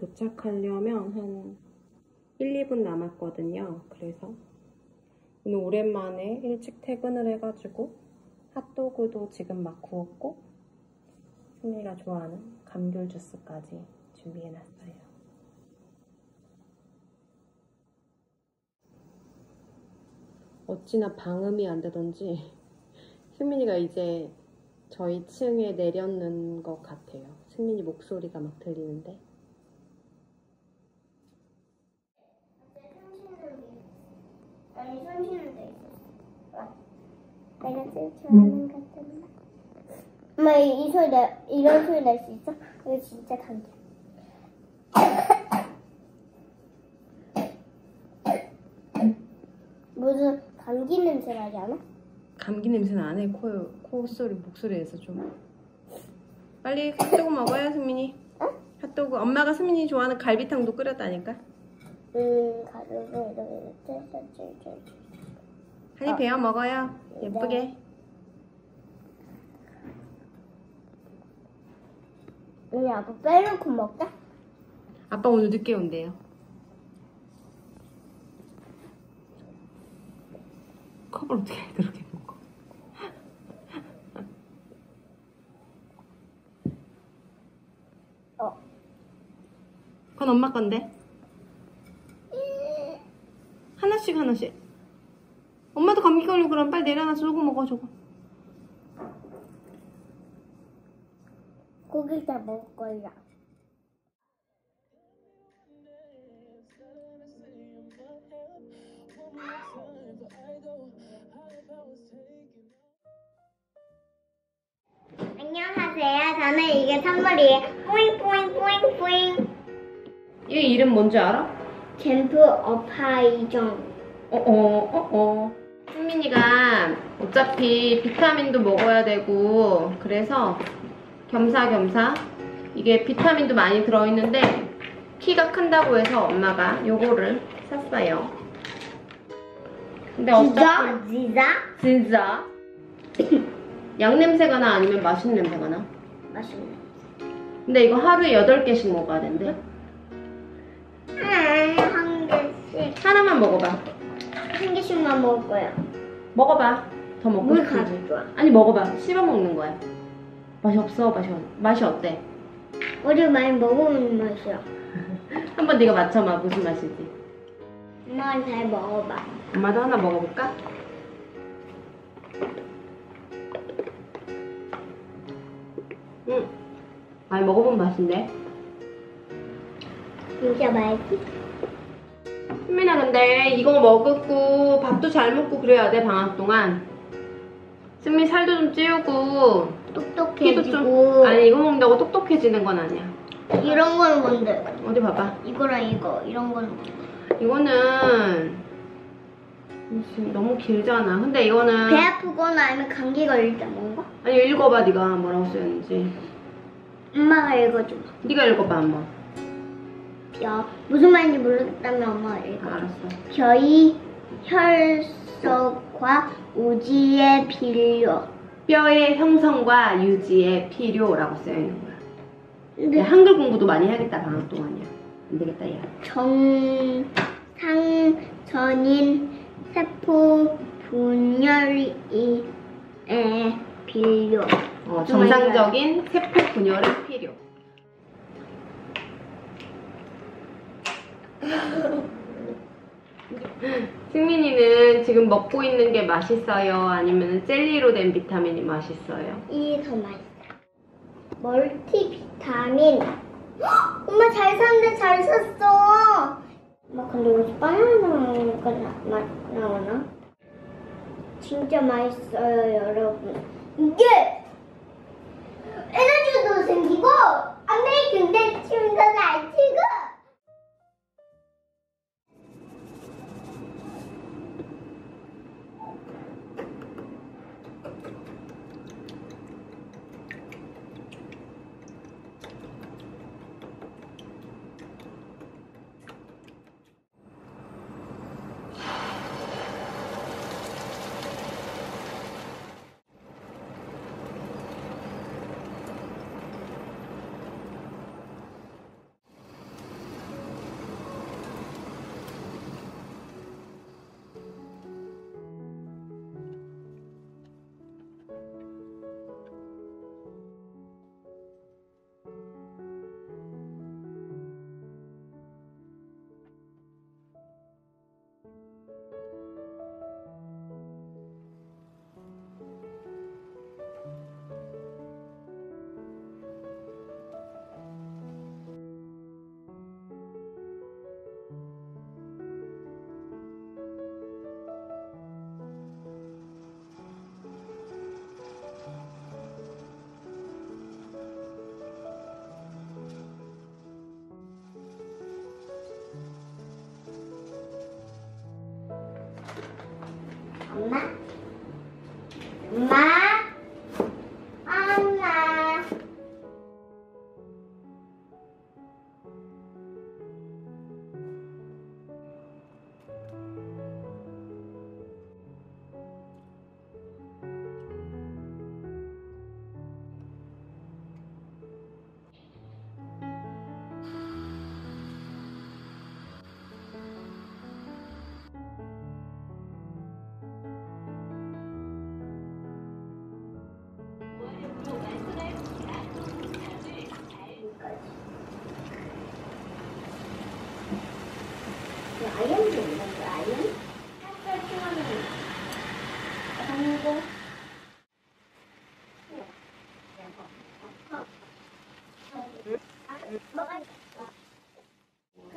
도착하려면 한 1, 2분 남았거든요. 그래서 오늘 오랜만에 일찍 퇴근을 해가지고 핫도그도 지금 막 구웠고 승리가 좋아하는 감귤 주스까지 준비해놨어요. 어찌나 방음이 안 되던지 승민이가 이제 저희 층에 내렸는 것 같아요. 승민이 목소리가 막 들리는데. 아니 손 쉬는 데 있었어. 내가 제일 좋아하는 것들은 엄마 이, 이 소리 내 이런 소리 낼 수 있어? 이거 진짜 감기. 무슨 감기 냄새 나지 않아? 감기 냄새는 안 해. 코, 코 소리, 목소리에서 좀. 빨리 핫도그 먹어요, 승민이. 어? 핫도그. 엄마가 승민이 좋아하는 갈비탕도 끓였다니까. 음 가루를 이렇게 찔찔찔찔. 한입 어. 베어 먹어요. 예쁘게. 우리 아빠 빼놓고 먹자. 아빠 오늘 늦게 온대요. 컵을 어떻게 그렇게 먹어? 어. 그건 엄마 건데. 하나씩 하나씩. 엄마도 감기 걸리고 그럼 빨리 내려놔서 저거 먹어 저거. 고기 다 먹을 거야. 안녕하세요. 저는 이게 선물이에요. 뿌잉 뿌잉 뿌잉 뿌잉. 얘 이름 뭔지 알아? 젠프 어파이정. 어어 어어. 승민이가 어차피 비타민도 먹어야 되고 그래서 겸사겸사 이게 비타민도 많이 들어있는데 키가 큰다고 해서 엄마가 요거를 샀어요. 근데 어차피 지자? 진짜 양 냄새가 나 아니면 맛있는 냄새가 나? 맛있네. 근데 이거 하루에 8개씩 먹어야 된대. 음, 한 개씩. 하나만 먹어봐. 한 개씩만 먹을 거야. 먹어봐. 더 먹고 물 싶은지. 가져와. 아니 먹어봐. 씹어 먹는 거야. 맛이 없어. 맛이 없- 맛이 어때? 우리 많이 먹으면 맛이야. 한번 네가 맞춰봐 무슨 맛인지. 엄마가 잘 먹어봐. 엄마도 하나 먹어볼까? 응. 많이 먹어본 맛인데. 진짜 맛있지? 수민아 근데 이거 먹고 밥도 잘 먹고 그래야 돼 방학 동안. 승민 살도 좀 찌우고 키도 좀 똑똑해지고. 아니 이거 먹는다고 똑똑해지는 건 아니야. 이런 거는 뭔데? 어디 봐봐. 이거랑 이거 이런 거는 뭔데? 이거는 너무 길잖아. 근데 이거는 배 아프거나 아니면 감기 걸릴 때 뭔가? 아니 읽어봐 네가 뭐라고 쓰였는지. 엄마가 읽어줘봐. 네가 읽어봐 한번. 야 무슨 말인지 모르겠다면 엄마가 읽어. 알았어. 벼이 혈석과 우지의 필요. 뼈의 형성과 유지에 필요라고 쓰여 있는 거야. 근데 야, 한글 공부도 많이 해야겠다 방학 동안이야. 안 되겠다 야. 정상전인 세포 분열의 필요. 어, 정상적인 세포 분열이 필요. 승민이는 지금 먹고 있는 게 맛있어요? 아니면 젤리로 된 비타민이 맛있어요? 이게 더 맛있어. 멀티 비타민. 헉! 엄마 잘 샀네, 잘 샀어. 엄마 근데 여기서 바나나가 나오나? 진짜 맛있어요, 여러분. 이게 에너지도 생기고 아메리칸 춤도 잘 치고.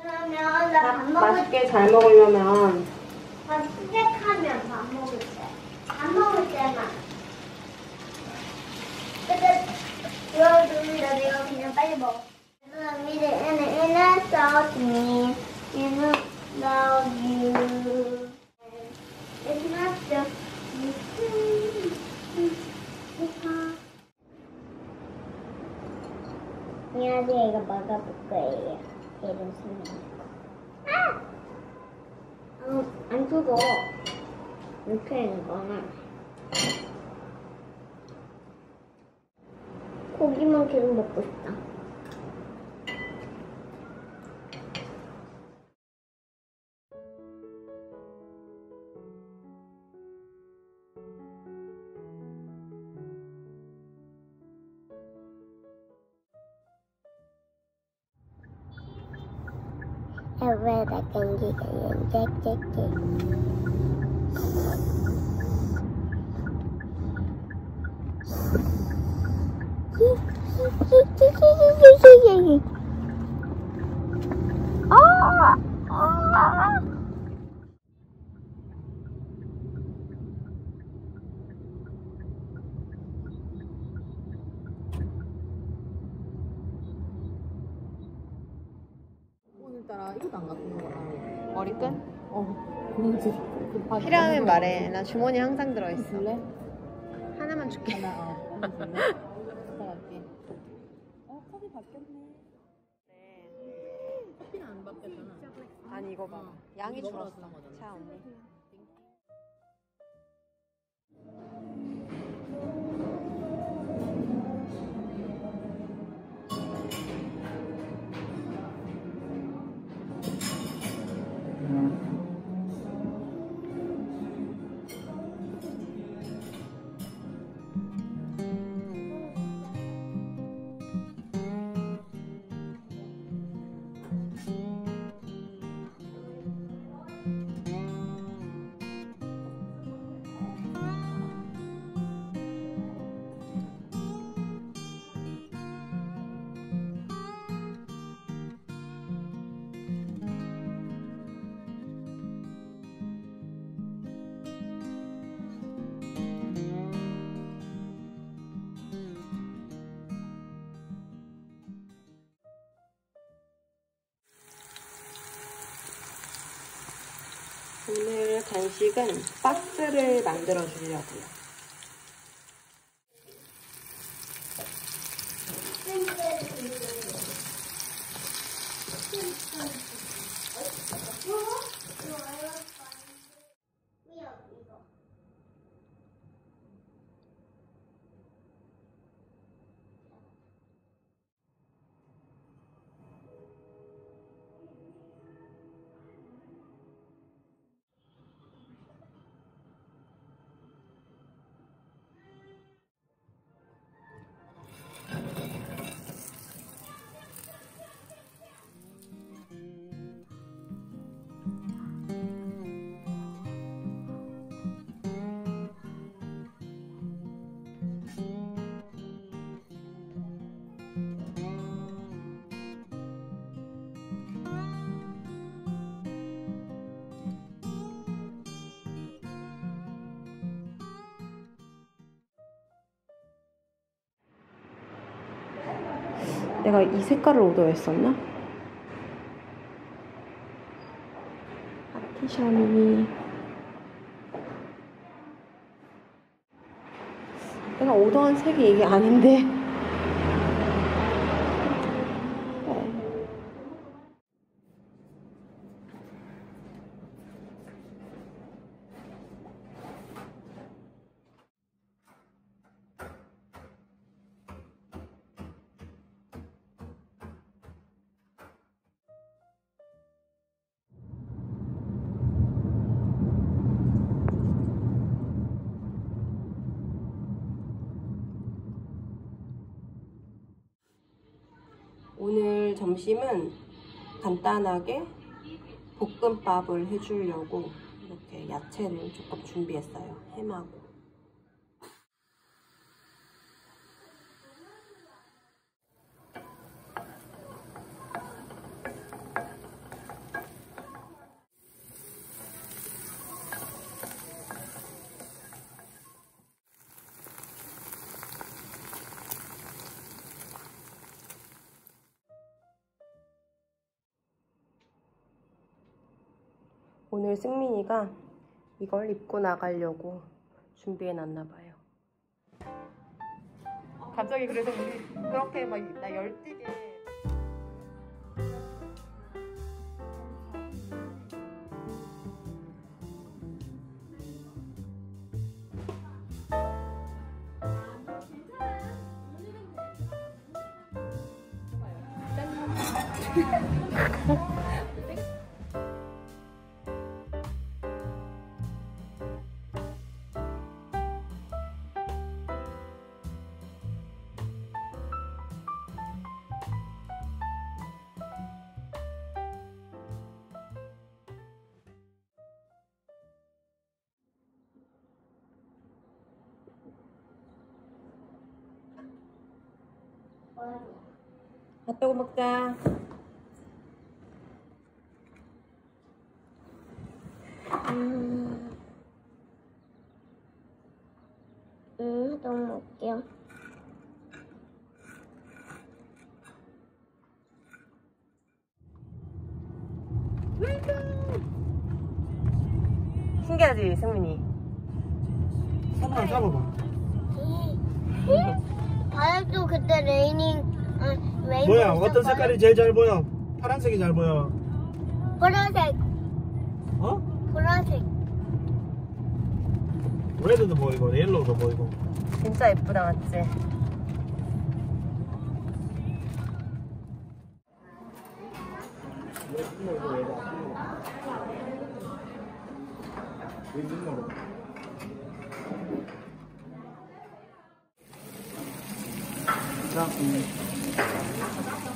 그러면 나 밥 먹을 맛있게 잘 먹으려면 밥 시작하면 밥 먹을 때. 밥 먹을 때만. 근데 이거 누르다 내가 그냥 빨리 먹어. 미래 얘는 얘는 싸우니 얘는 love you. 안녕하세요. 이거 먹어볼 거예요. 이름 쓰면. 아! 어, 안 뜨거. 이렇게 하는 거나. 고기만 계속 먹고 싶다. 경기 가 연작작게 오늘따라 이것도 안 갖고 온 거야. 머리끈? 어, 그거지. 급하게. 필요하면 말해. 나 주머니 항상 들어있어. 줄래? 하나만 줄게. 하나, 어. 하나 줄래? 부탁할게. 어, 컵이 바뀌었네. 커피는 안 바뀌었잖아. 아니 이거 봐. 어, 양이 줄었어. 자 언니. 간식은 박스를 만들어 주려고요. 내가 이 색깔을 오더했었나? 아티션이 내가 오더한 색이 이게 아닌데 점심은 간단하게 볶음밥을 해주려고 이렇게 야채를 조금 준비했어요. 햄하고. 오늘 승민이가 이걸 입고 나가려고 준비해놨나 봐요. 갑자기 그래서 우리 그렇게 막 나 열띠게 핫도그 먹자. 음, 음, 너무 먹게요. 신기하지, 승민이? 한번 잡아봐. 바닥도 그때 raining, 아, raining. 뭐야? 어떤 색깔이 제일 잘 보여? 파란색이 잘 보여. 보라색, 어? 보라색. red도 보이고, yellow도 보이고. 진짜 예쁘다, 맞지? 자, 음.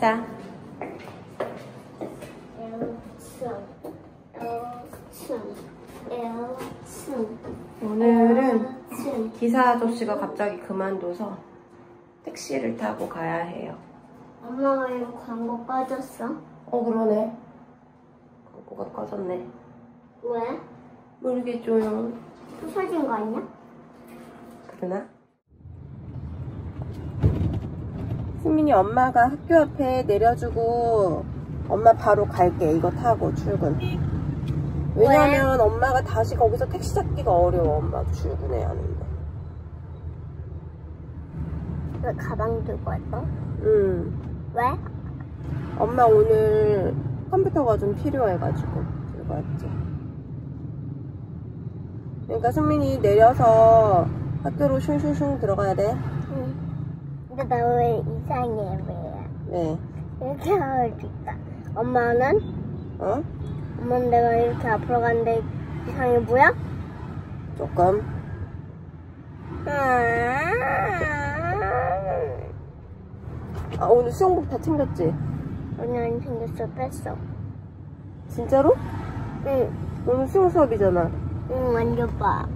가자. 1층, 1층, 1층. 오늘은 1층. 기사 아저씨가 갑자기 그만둬서 택시를 타고 가야 해요. 엄마가 이거 광고 꺼졌어? 어, 그러네. 광고가 꺼졌네. 왜? 모르겠죠요. 부서진 거 아니야? 그러나? 승민이 엄마가 학교 앞에 내려주고 엄마 바로 갈게. 이거 타고 출근. 왜냐면 엄마가 다시 거기서 택시 잡기가 어려워. 엄마도 출근해야 하는데. 왜 가방 들고 왔어? 응. 왜? 엄마 오늘 컴퓨터가 좀 필요해가지고 들고 왔지. 그러니까 승민이 내려서 학교로 슝슝슝 들어가야 돼 나왜 이상해 왜? 네. 이렇게 하니까 엄마는? 어? 엄마는 내가 이렇게 앞으로 가는데 이상해 보여? 조금 아 오늘 수영복 다 챙겼지? 아니 안 생겼어 뺐어 진짜로? 응, 오늘 수영 수업이잖아 응 만져봐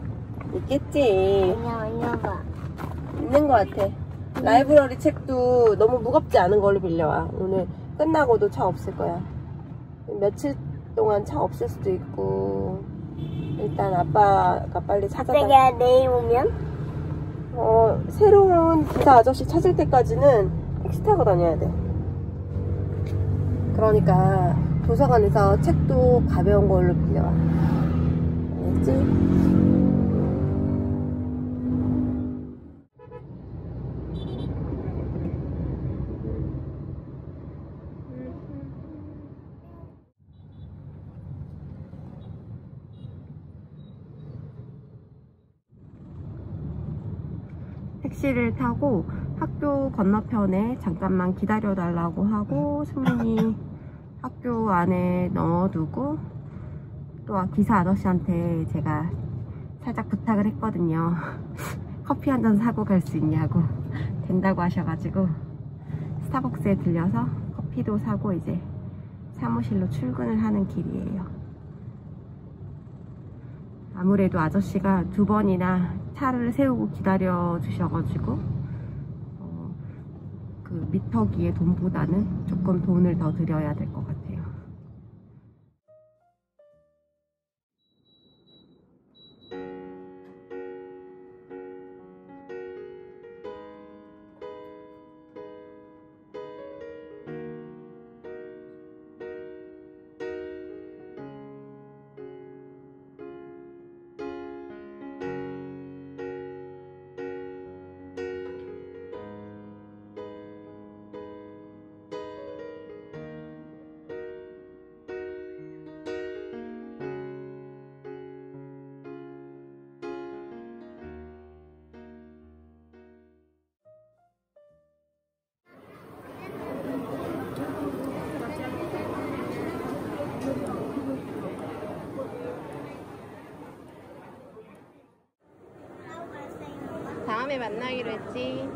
있겠지. 아니야, 아니야, 봐. 있는 것 같아. 라이브러리 책도 너무 무겁지 않은 걸로 빌려와. 오늘 끝나고도 차 없을 거야. 며칠 동안 차 없을 수도 있고. 일단 아빠가 빨리 찾아다. 내가 내일 오면? 어, 새로운 기사 아저씨 찾을 때까지는 택시 타고 다녀야 돼. 그러니까 도서관에서 책도 가벼운 걸로 빌려와. 알겠지? 택시를 타고 학교 건너편에 잠깐만 기다려 달라고 하고 승민이 학교 안에 넣어두고 또 기사 아저씨한테 제가 살짝 부탁을 했거든요. 커피 한 잔 사고 갈 수 있냐고 된다고 하셔가지고 스타벅스에 들려서 커피도 사고 이제 사무실로 출근을 하는 길이에요. 아무래도 아저씨가 두 번이나 차를 세우고 기다려 주셔가지고 어, 그 미터기의 돈보다는 조금 돈을 더 드려야 될 것 같아요. 다음에 만나기로 했지.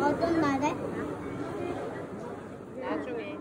어떤 날에? 나중에.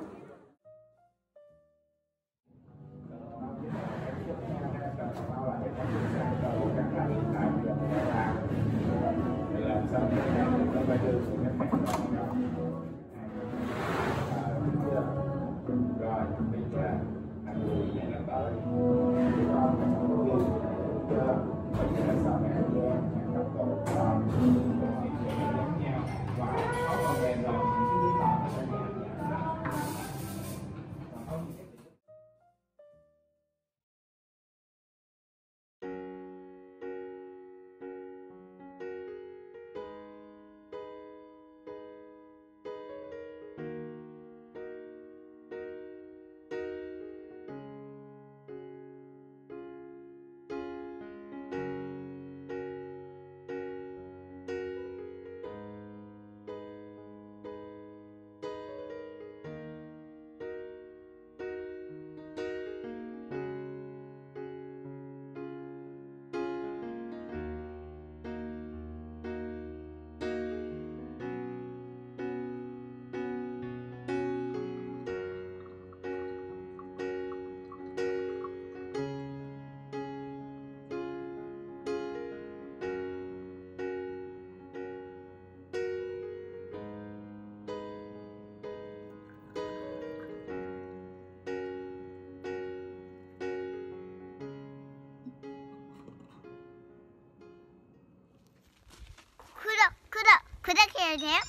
구독, 구독해야 돼요?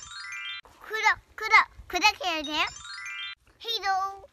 구독, 구독, 구독해야 돼요? 헤이도